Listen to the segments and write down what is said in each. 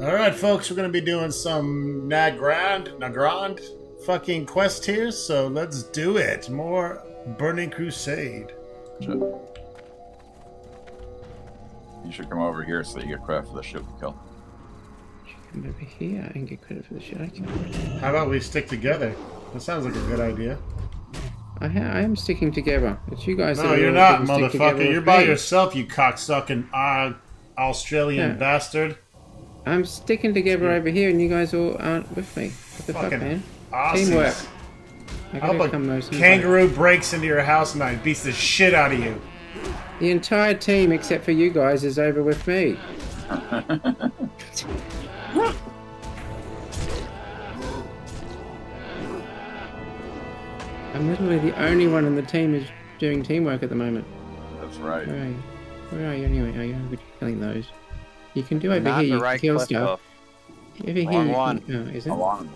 All right, folks, we're gonna be doing some Nagrand, Nagrand, fucking quest here. So let's do it. More Burning Crusade. Shit. You should come over here so you get credit for the ship we killed. Come over here and get credit for the shit I killed. How about we stick together? That sounds like a good idea. I, ha- I am sticking together. It's you guys. No, you're not, didn't stick together motherfucker. You're by me. yourself, you cocksucking uh, Australian Yeah. bastard. I'm sticking together over here, and you guys all aren't with me. What the fuck, man? Aussies. Teamwork. I How gotta about come those things kangaroo breaks into your house and I beats the shit out of you? The entire team, except for you guys, is over with me. I'm literally the only one in the team who's doing teamwork at the moment. That's right. Where are you? Where are you anyway? Oh, are you killing those? You can do over Not here. the You right can kill cliff, stuff. though. Over here. Wrong one. Can, oh, is it? How long?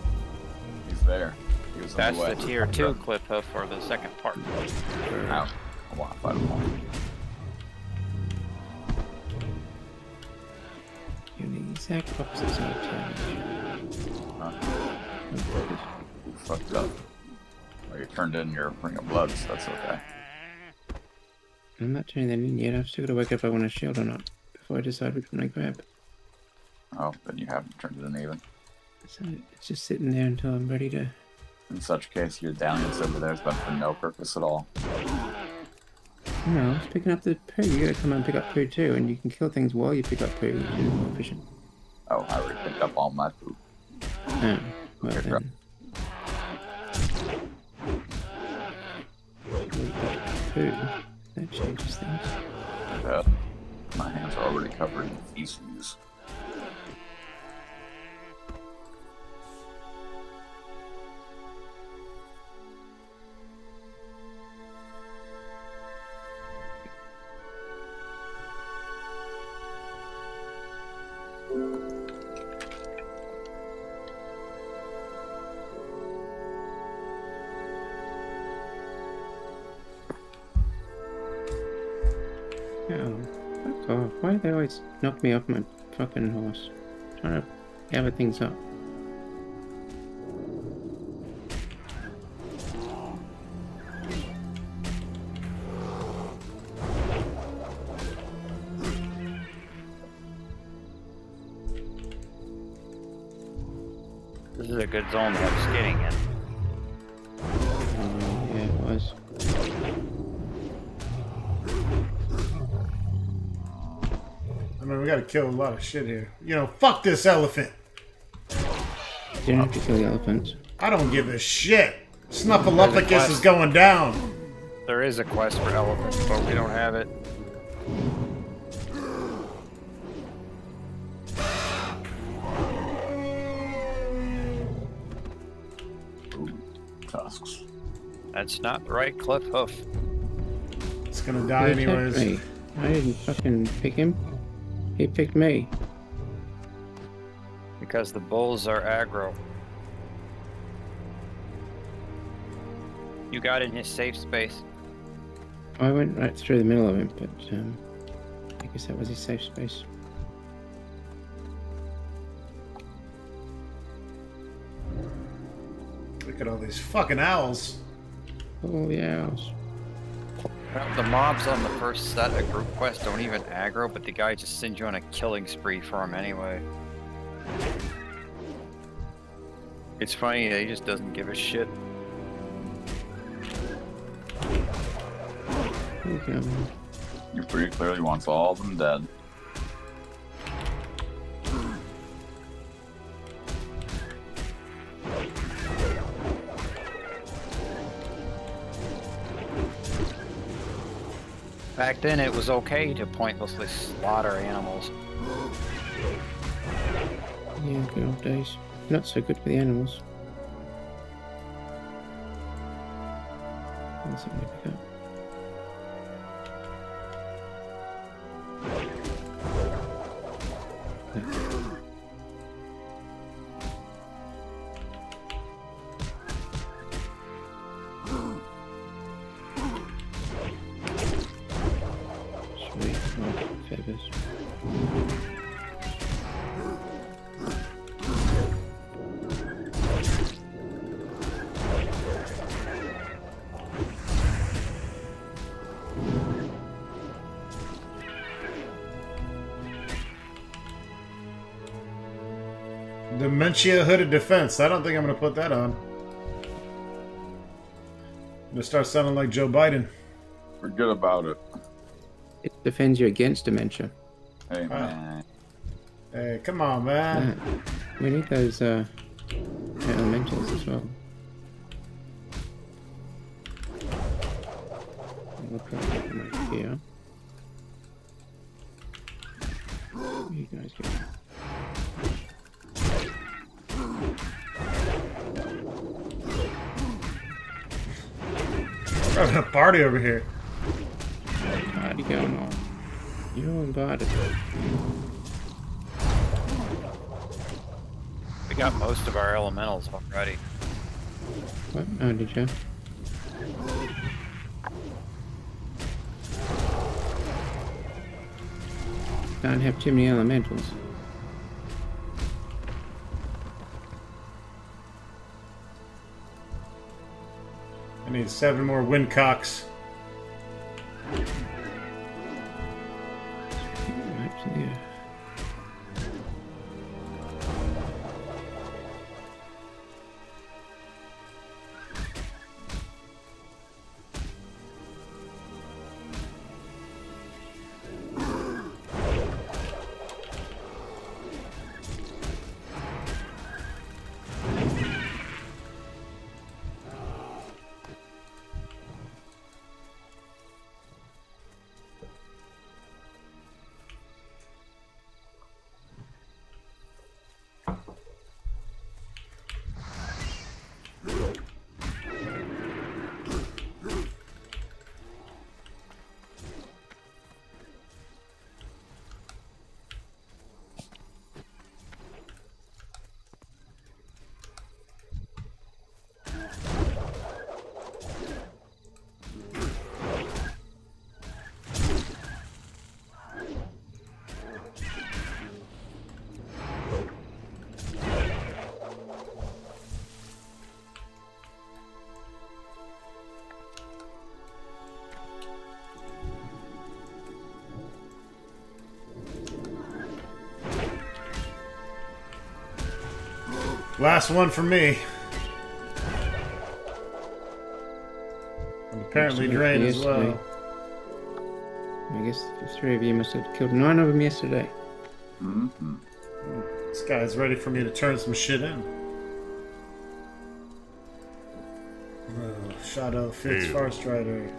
He's there. He was on That's the, way. the tier two clefthoof for the second part. Ow. I want to fight him all. You're the exact opposite side of town. You fucked up. Well, you turned in your ring of blood, so that's okay. I'm not turning that in yet. I've still got to work out if I want a shield or not before I decide which one I grab. Oh, then you haven't turned it in even. So it's just sitting there until I'm ready to. In such case, your dalliance over there has been for no purpose at all. No, I was picking up the poo. You gotta come and pick up poo too, and you can kill things while you pick up poo. which is more efficient. Oh, I already picked up all my food. Oh, well Here, then. Poo. That changes things. Uh, my hands are already covered in feces. Why do knock me off my fucking horse? trying to gather things up. This is a good zone to have skating in. Gotta kill a lot of shit here. You know, fuck this elephant. You don't have to kill the elephants. I don't give a shit. Snuffleupagus is going down. There is a quest for elephants, but we don't have it. Tusks. That's not the right clefthoof. It's gonna die anyways. me? I didn't fucking pick him. He picked me. Because the bulls are aggro. You got in his safe space. I went right through the middle of him, but um, I guess that was his safe space. Look at all these fucking owls. Oh yeah. Well, The mobs on the first set of group quests don't even aggro, but the guy just sends you on a killing spree for him anyway. It's funny that he just doesn't give a shit. Okay, man. You pretty clearly wants all of them dead. Back then, it was okay to pointlessly slaughter animals. Yeah, good old days. Not so good for the animals. That's something to pick up. Dementia Hooded Defense. I don't think I'm going to put that on. I'm going to start sounding like Joe Biden. Forget about it. It defends you against dementia. Hey, Wow. man. Hey, come on, man. Matt, we need those uh, elementals as well. We'll probably party over here. Party going on. You invited. We got most of our elementals already. What? Oh, did you? Can't have too many elementals. I need seven more windcocks. Yeah. Last one for me. And apparently Absolutely, drained as well. I guess the three of you must have killed nine of them yesterday. Mm-hmm. This guy's ready for me to turn some shit in. Oh, Shado Fitz Farstrider.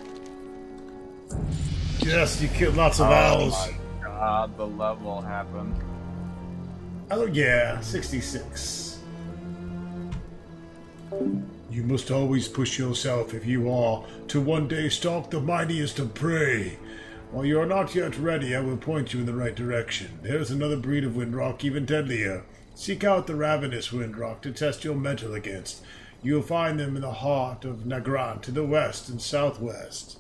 Yes, you killed lots of Oh owls. my god, the level happened. Oh yeah, 66. You must always push yourself if you are to one day stalk the mightiest of prey. While you are not yet ready, I will point you in the right direction. There is another breed of windroc even deadlier. Seek out the ravenous windroc to test your mental against. You will find them in the heart of Nagrand to the west and southwest.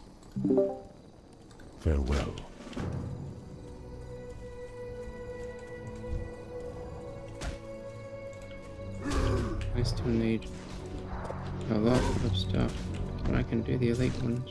Farewell. I still need a lot of stuff. But I can do the elite ones.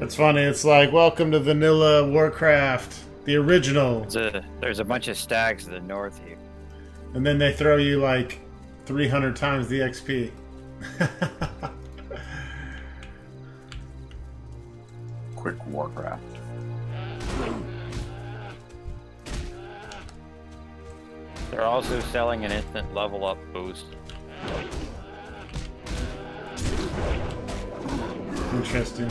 It's funny, it's like, welcome to Vanilla Warcraft, the original. There's a, there's a bunch of stags to the north here. And then they throw you like 300 times the XP. Quick Warcraft. They're also selling an instant level up boost. Interesting.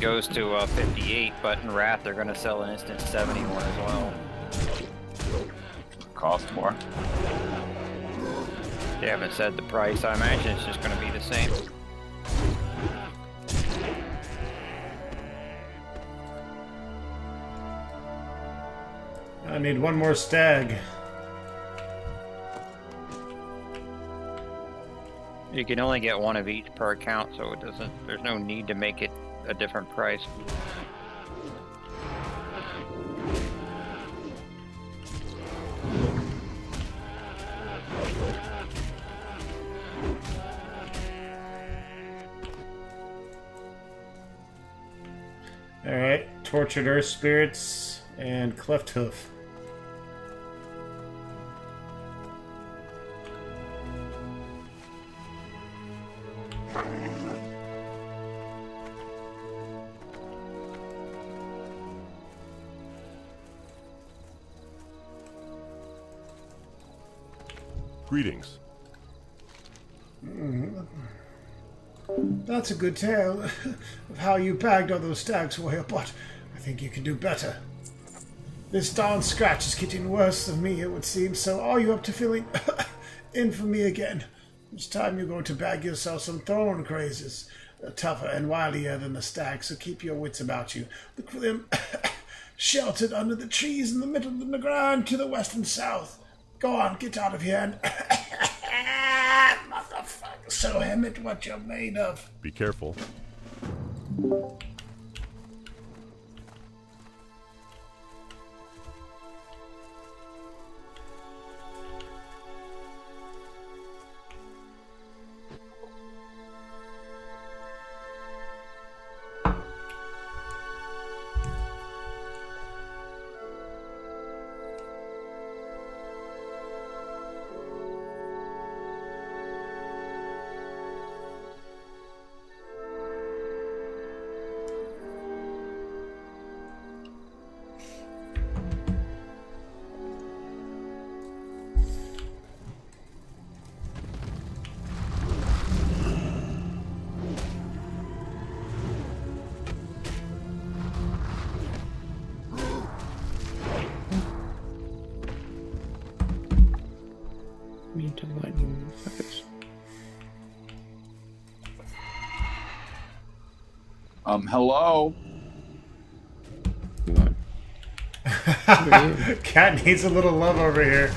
goes to uh, 58, but in Wrath they're going to sell an instant 71 as well. Cost more. They haven't said the price. I imagine it's just going to be the same. I need one more stag. You can only get one of each per account, so it doesn't. There's no need to make it a different price. Alright, Tortured Earth Spirits and Clefthoof. Greetings. Mm-hmm. That's a good tale of how you bagged all those stags for you, but I think you can do better. This darn scratch is getting worse than me, it would seem, so are you up to filling in for me again? It's time you're going to bag yourself some thorngrazers. They're tougher and wilier than the stag, so keep your wits about you. Look for them sheltered under the trees in the middle of the ground to the west and south. Go on, get out of here and. Motherfucker, so Hemet what you're made of. Be careful. Um, hello. What? Who are you? Cat needs a little love over here.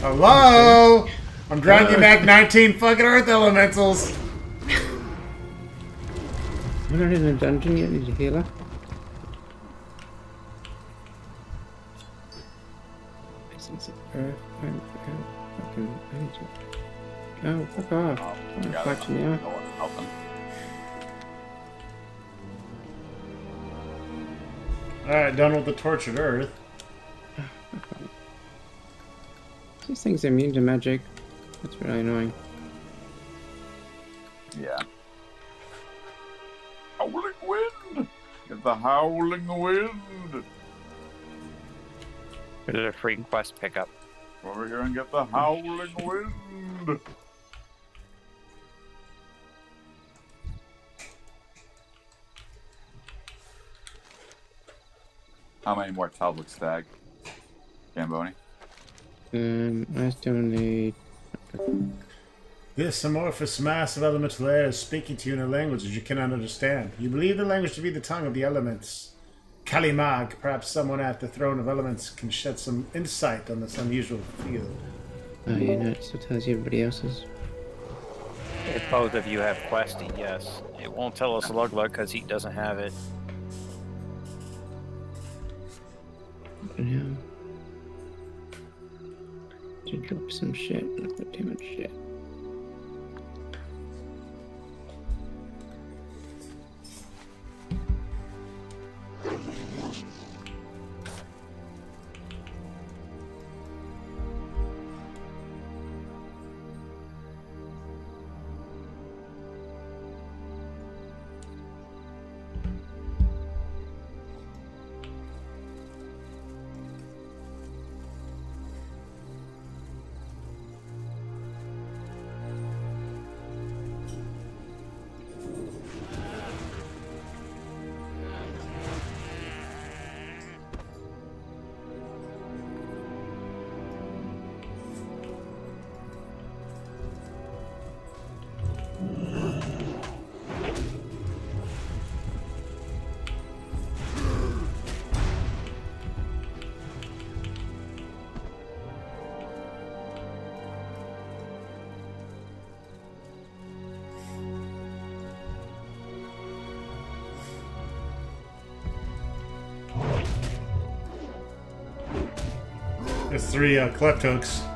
Hello? I'm dragging back 19 fucking Earth Elementals. We're not in a dungeon yet, need a healer. Essence of earth, I'm, I'm fucking, need to... Oh, fuck off. Oh, Don't got fight it. me out. No one's helping. Alright, done with the tortured Earth. These things are immune to magic. That's really annoying. Yeah. The howling wind! There's a free quest pickup. Over here and get the howling wind! How many more Talbuk stag? Gamboni? Um, I still need... This amorphous mass of elemental air is speaking to you in a language that you cannot understand. You believe the language to be the tongue of the elements. Kalimag, perhaps someone at the throne of elements can shed some insight on this unusual field. Oh, you know, it still tells you everybody else's. If both of you have Questy, yes. It won't tell us Luglug because he doesn't have it. But yeah. To drop some shit. I've too much shit. Three uh, kleptokes. We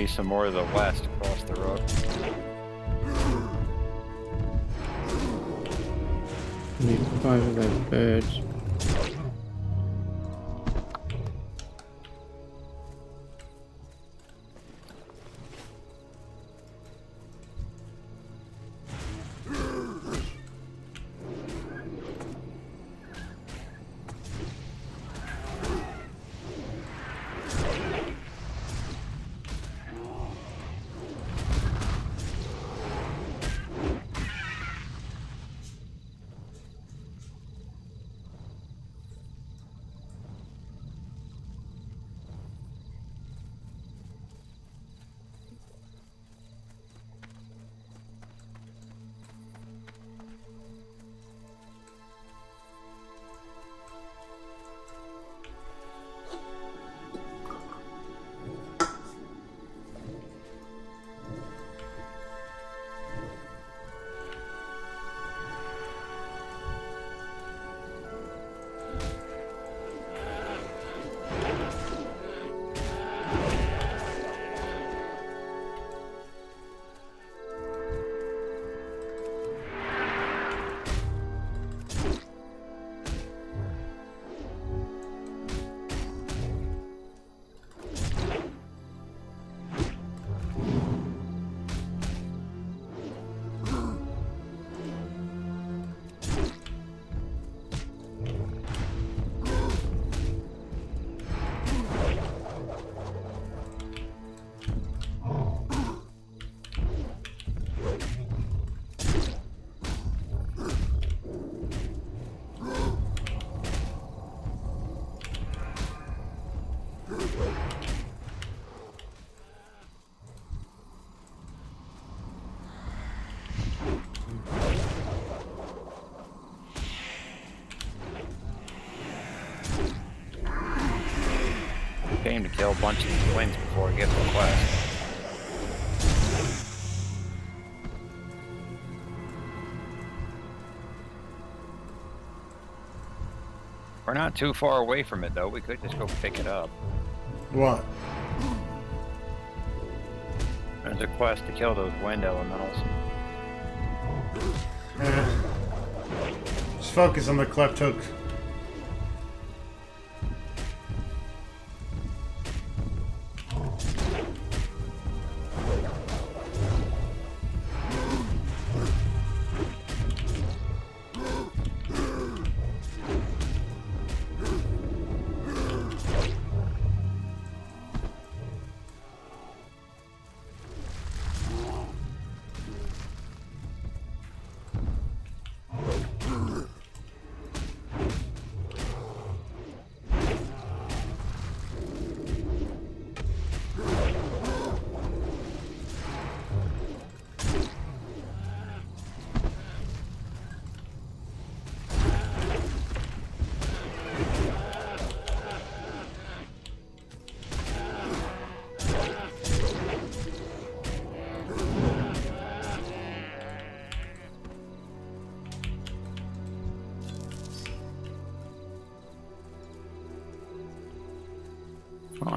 be some more to the west across the road. Need five of those birds. To kill a bunch of these wings before I get to the quest. We're not too far away from it though. We could just go pick it up. What? There's a quest to kill those wind elementals. Just focus on the cleft Oh,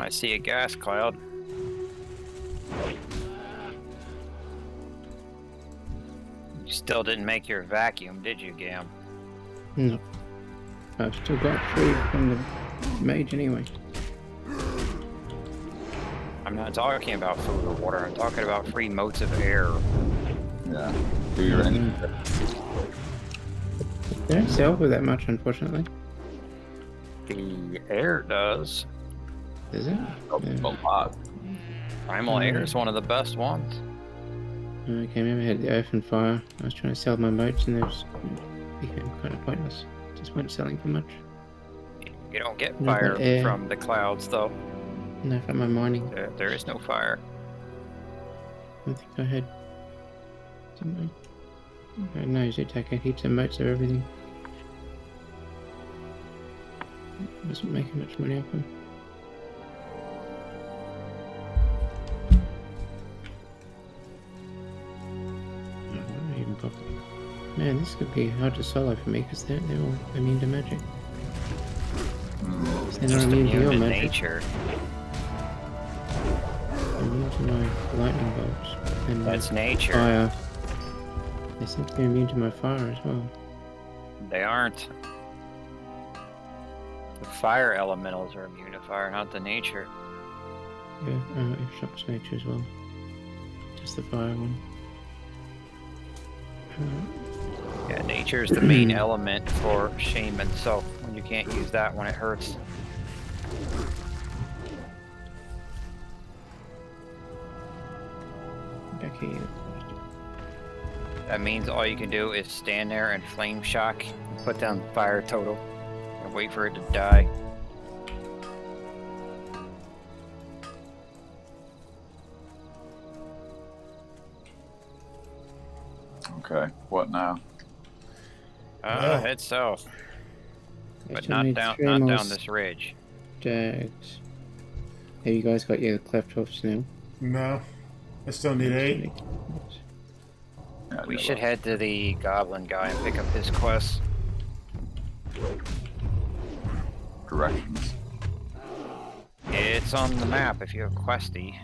I see a gas cloud. You still didn't make your vacuum, did you, Gam? No. I've still got three from the mage anyway. I'm not talking about food or water. I'm talking about free motes of air. Yeah. Do your end. They don't sell for that much, unfortunately. The air does. Is it? A Yeah. lot. Primal air is one of the best ones. Okay, maybe I had the earth and fire. I was trying to sell my motes and there's kind of pointless. Just weren't selling for much. You don't get No, but, fire uh, from the clouds, though. No, from my mining. There, there is no fire. I think I had. Didn't I? Know Zutak had heaps of motes of everything. Wasn't making much money off him. Man, this could be hard to solo for me because they're, they're all immune to magic. Mm, They're not immune to immune your to magic. nature. Immune to my lightning bolts. And That's nature. fire. They seem to be immune to my fire as well. They aren't. The fire elementals are immune to fire, not the nature. Yeah, uh, if shocks nature as well. Just the fire one. Uh, Yeah, nature is the main element for shaman, so when you can't use that when it hurts. back here. That means all you can do is stand there and flame shock, and put down fire totem, and wait for it to die. okay, what now? Uh, Well. head south, but not down, not down this ridge. Stacks. Have you guys got your clefthoofs now? No. I still need eight. We should head to the goblin guy and pick up his quest. directions. It's on the map if you have questy.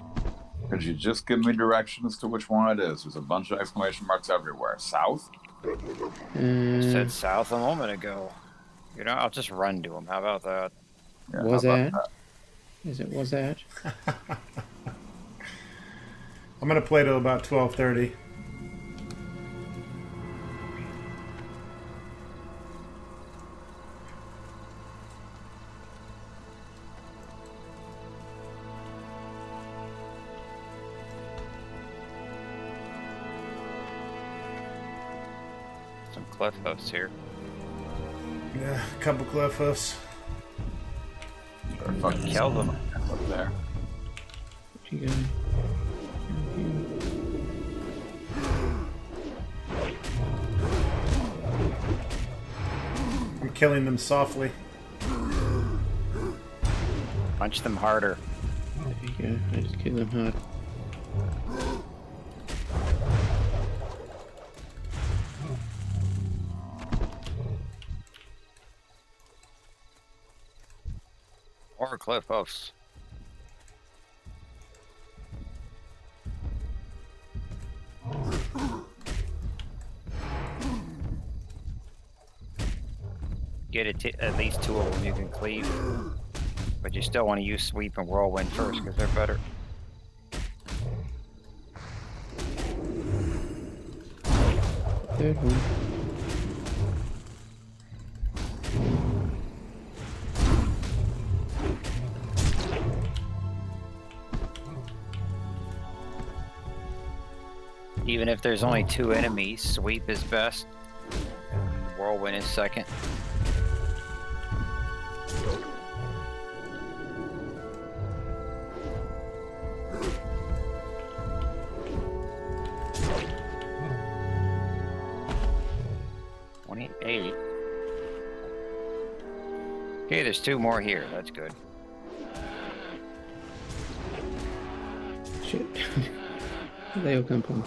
Could you just give me directions to which one it is? There's a bunch of exclamation marks everywhere. South? Uh, Said south a moment ago. You know, I'll just run to him. How about that? Yeah, Was how about that? is it was that? I'm gonna play till about twelve thirty. Cliff hoofs here. Yeah, a couple clefthoofs. Or fucking Kill them. up there. Where'd you go? I'm killing them softly. Punch them harder. There you go. I just kill them hard. Get it at least two of them you can cleave. But you still want to use sweep and whirlwind first because they're better. Third one. Even if there's only two enemies, sweep is best. Whirlwind is second. Twenty-eight. Okay, there's two more here. That's good. Shit. They all come from?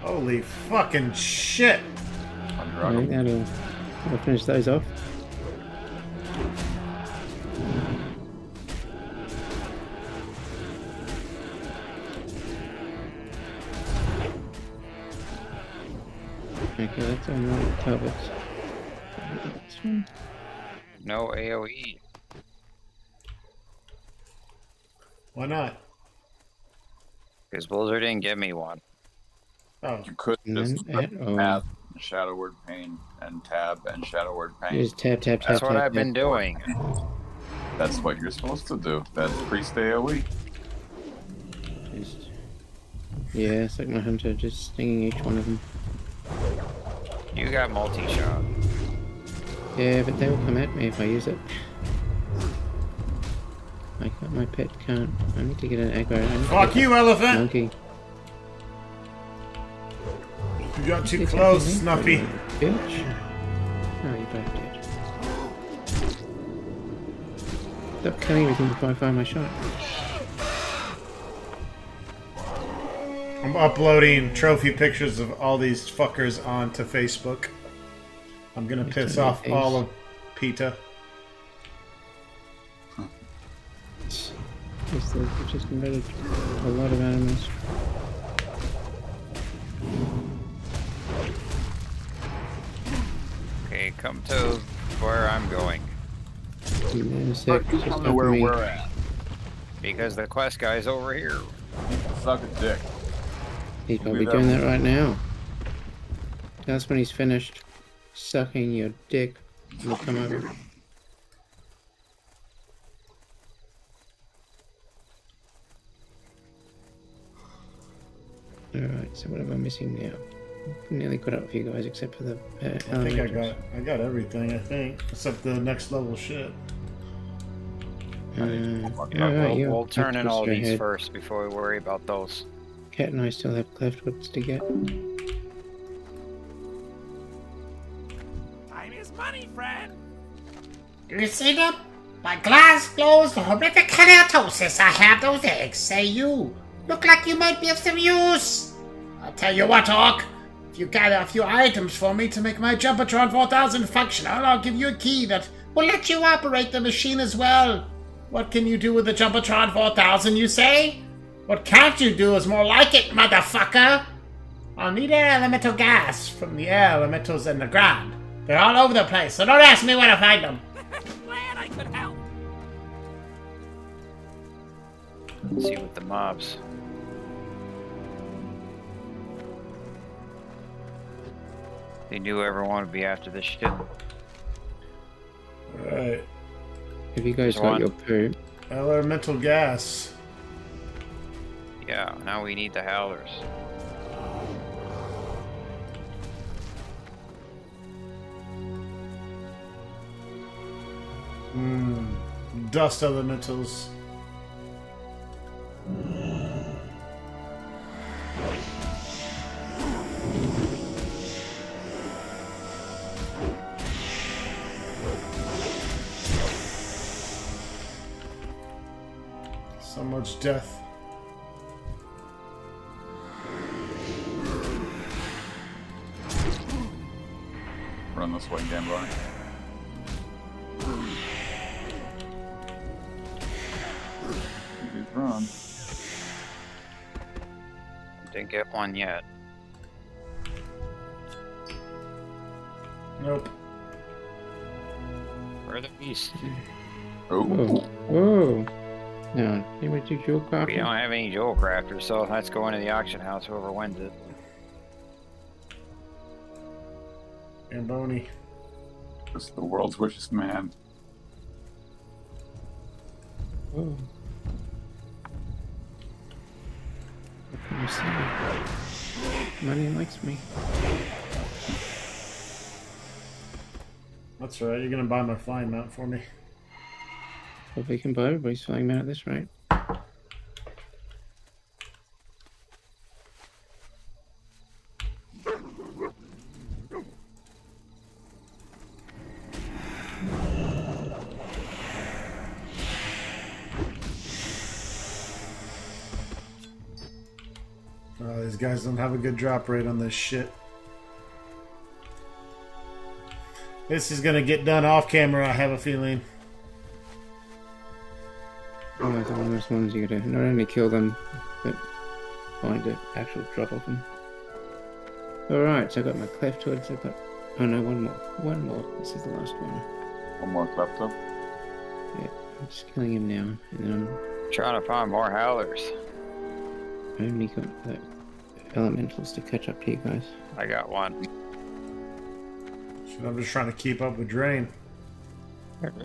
Holy fucking shit! Under I think that'll, that'll finish those off. Okay, that's all right. Talbuks. This one. No. AoE. Why not? Because Blizzard didn't give me one. Oh, You could just None at all. path, shadow word pain, and tab and shadow word pain. Just tap, tap, tap, That's tap, what I've tap. been doing. That's what you're supposed to do. That's priest AoE. Just... Yeah, it's like my hunter, just stinging each one of them. You got multi-shot. Yeah, but they will come at me if I use it. I can't, my pet can't. I need to get an aggro. I need to Fuck you, elephant! Monkey. You got too It's close. Snuffy. Bitch. Both dead. Stop killing everything before I find my shot. I'm uploading trophy pictures of all these fuckers onto Facebook. I'm gonna Nice piss off you. all of PETA. Yes, they've just invented a lot of animals. To where I'm going. And then a Fuck, just tell me after where me. we're at. Because the quest guy's over here. Suck a dick. He's We'll probably be doing that right now. That's when he's finished sucking your dick. We'll come over. Alright, so what am I missing now? Nearly caught up with you guys except for the uh, I think I got I got everything, I think. Except the next level shit. Uh, Fuck yeah, right, We'll, you we'll turn in all these ahead. first before we worry about those. Cat and I still have clefthoofs to get. Time is money, friend. Do you see them? My glass glows the horrific keratosis I have those eggs, say you. Look like you might be of some use. I'll tell you what, Orc. If you gather a few items for me to make my Jumpatron 4000 functional, I'll give you a key that will let you operate the machine as well. What can you do with the Jumpatron 4000, you say? What can't you do is more like it, motherfucker. I'll need air elemental gas from the air elementals in the ground. They're all over the place, so don't ask me where to find them. Glad I could help. Let's see what the mobs. They knew everyone would be after this shit. Alright. Have you guys Go got on. your poo? Elemental gas. Yeah, now we need the howlers. Hmm. Dust elementals. Jewel so let's go into the auction house. Whoever wins it. And Boney. this is the world's richest man. Whoa. What can you say? Money likes me. That's right. You're gonna buy my flying mount for me. Well, we can buy everybody's flying mount at this rate. These guys don't have a good drop rate on this shit. This is gonna get done off camera, I have a feeling. Oh, it's one of those ones you gotta not only kill them, but find the actual drop of them. Alright, so I got my clefthoofs, I've got. Oh no, one more. One more. This is the last one. One more left up. I'm just killing him now, and then I'm Trying to find more howlers. I only got the elementals to catch up to you guys. I got one. Shit, I'm just trying to keep up with Drain.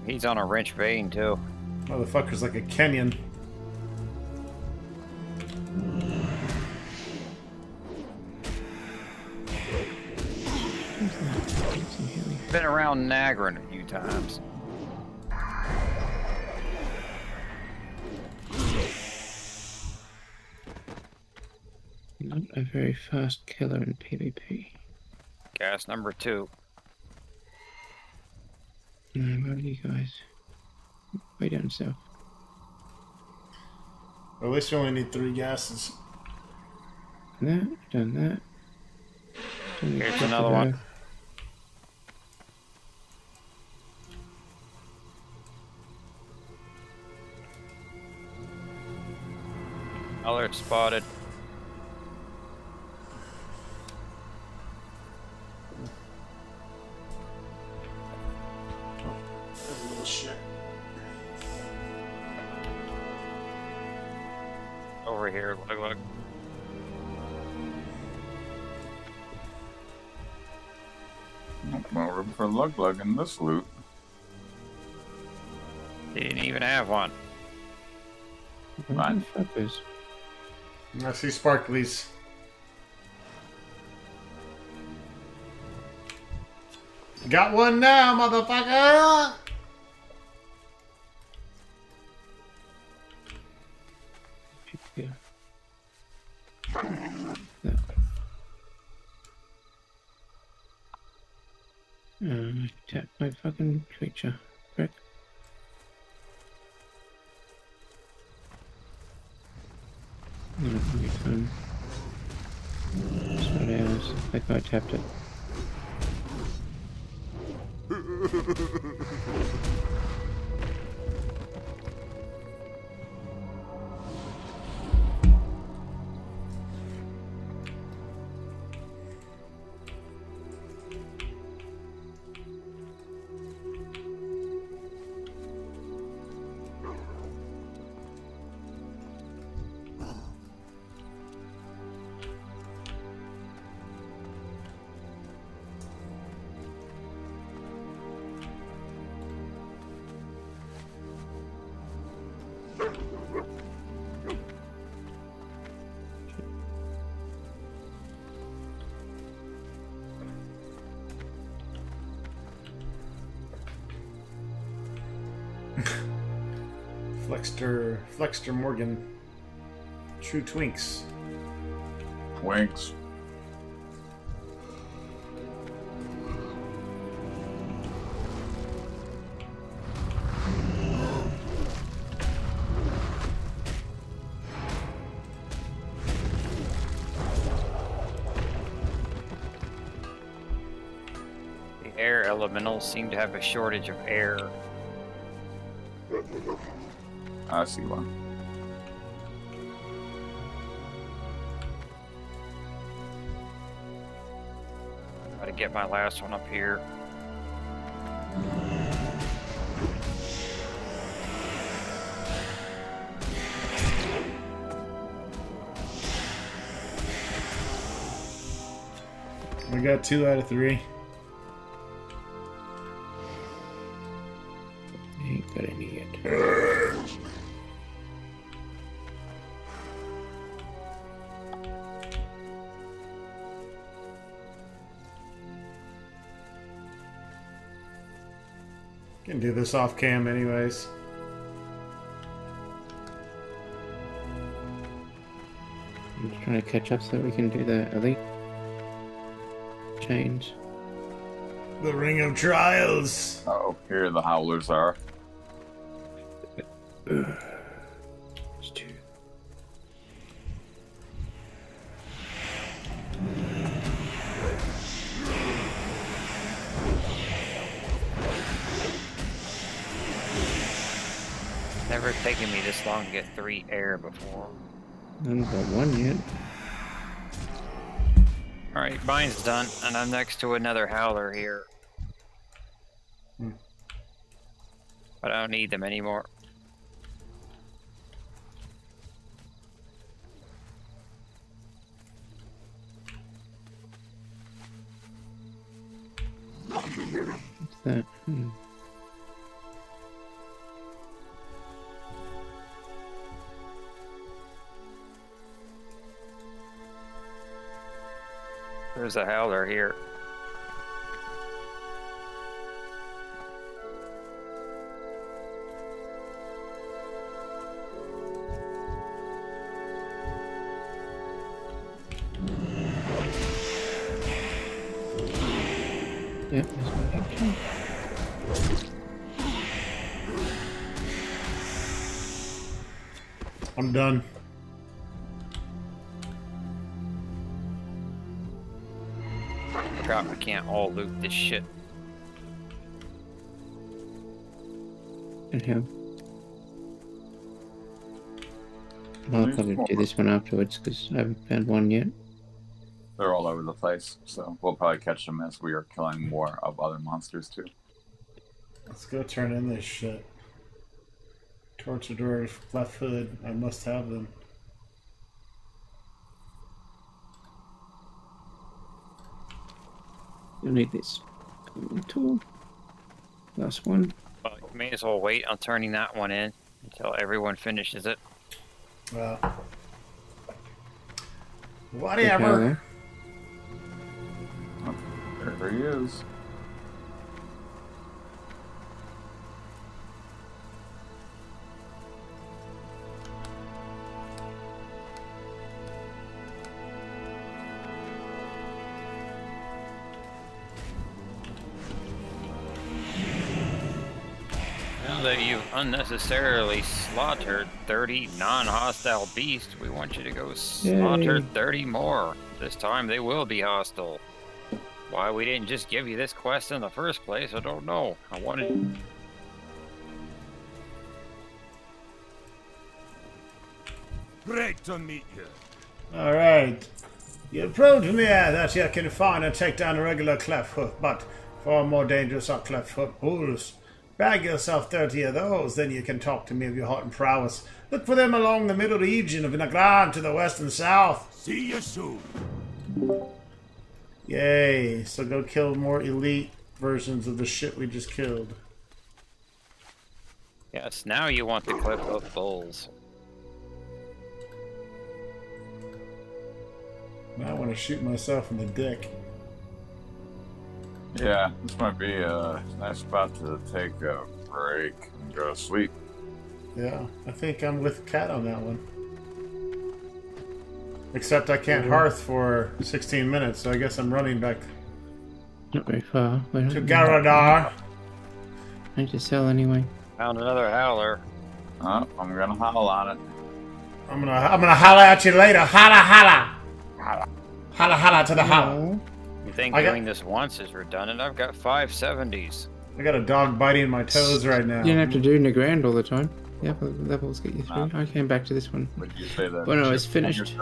He's on a wrench vein too. Motherfucker's like a Kenyan. Get some healing. Been around Nagrand a few times. Not a very fast killer in PvP. Gas number two. No, where are you guys? Way down south. At least we only need three gases. That, done that. Done Here's another one. crocodile. Alert spotted. Here, look, look. Well, room for lug lug in this loot. He didn't even have one. What the? I see sparklies. Got one now, motherfucker! Yeah. Tapped my fucking creature. It'll be fine. Sorry, I like I tapped it. Flexter, Flexter Morgan. True Twinks. Winks. The air elementals seem to have a shortage of air. I see one. Try to get my last one up here. We got two out of three. This off cam, anyways. I'm just trying to catch up so that we can do the elite change. The Ring of Trials. Oh, here the howlers are. Long to get three air before. I haven't got one yet. Alright, mine's done, and I'm next to another howler here. Hmm. But I don't need them anymore. What's that? Hmm. There's a howler here. Yep. I'm done. Can't all loot this shit. And how? I'll probably do this one afterwards because I haven't found one yet. They're all over the place, so we'll probably catch them as we are killing more of other monsters too. Let's go turn in this shit. Tortured left hood. I must have them. You'll need this tool. Last one. Well, you may as well wait on turning that one in until everyone finishes it. Well, Good whatever. power. There he is. That you've unnecessarily slaughtered 30 non-hostile beasts, we want you to go slaughter Yay. 30 more. This time they will be hostile. Why we didn't just give you this quest in the first place, I don't know. I wanted... Great to meet you. Alright. You proved to me that you can find and take down a regular cleft but far more dangerous are cleft bulls. Bag yourself 30 of those, then you can talk to me of your hunting prowess. Look for them along the middle region of Nagrand to the west and south. See you soon. Yay, so go kill more elite versions of the shit we just killed. Yes, now you want the clefthoof bulls. Now I want to shoot myself in the dick. Yeah, this might be a nice spot to take a break and go to sleep. Yeah, I think I'm with Cat on that one. Except I can't hearth for 16 minutes, so I guess I'm running back Not very far. Where to Garadar. I need to sell anyway. Found another howler. Oh, I'm gonna howl on it. I'm gonna I'm gonna holla at you later. Holla holla. Holla holla to the holla. You think I got- doing this once is redundant? I've got five 70s. I got a dog biting my toes right now. You don't have to do Nagrand all the time. The upper levels get you through. I came back to this one. Would you say that? Well, no, it's chip on your finished.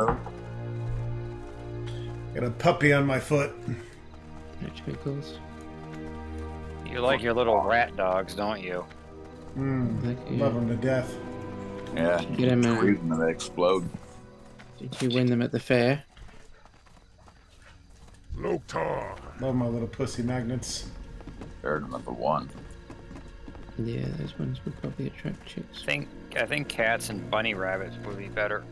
Got a puppy on my foot. HP calls. You like your little rat dogs, don't you? Mm, Like, yeah. love them to death. Yeah. Get him, uh, Reason that they explode. Did you win them at the fair? Loktar. Love my little pussy magnets. They're number one. Yeah, those ones would probably attract chicks. I think I think cats and bunny rabbits would be better.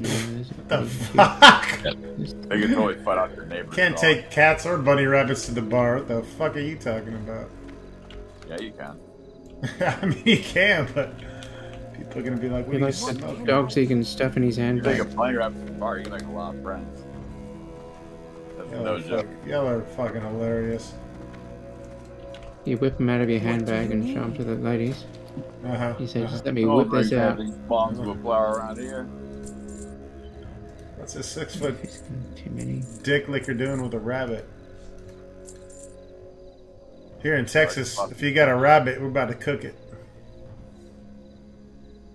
Yeah, The fuck? They can totally fight out your neighbor's Can't dog. take cats or bunny rabbits to the bar. What the fuck are you talking about? Yeah, you can. I mean, you can, but people are gonna be like, "What He are you likes the smoking?" dogs he can stuff in his You take a handbag. bunny rabbit to the bar, you can make a lot of friends. That's Y'all no are, joke. y'all are fucking hilarious. You whip them out of your handbag and show them to the ladies. Uh huh. He says, just let me Oh, whip this bring out. These bombs will flower around here. What's a six foot Too many. dick licker doing with a rabbit? Here in Texas, if you got a rabbit, we're about to cook it.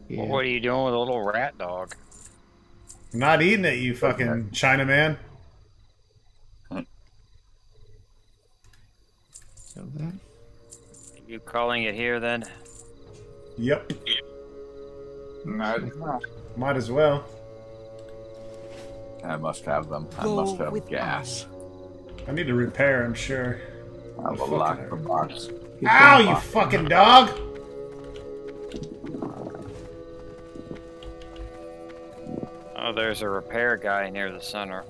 Yeah. Well, what are you doing with a little rat dog? I'm not eating it, you fucking Chinaman. Sell that. You calling it here then? Yep, No, might as well. I must have them. I Go must have with gas. I need to repair, I'm sure. I have a lock the box. Good Ow, job. you fucking dog! Oh, there's a repair guy near the center.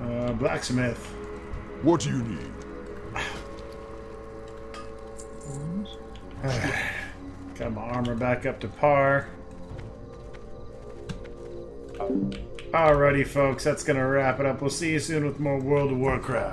Uh, blacksmith. What do you need? Got my armor back up to par. Alrighty, folks, that's gonna wrap it up. We'll see you soon with more World of Warcraft.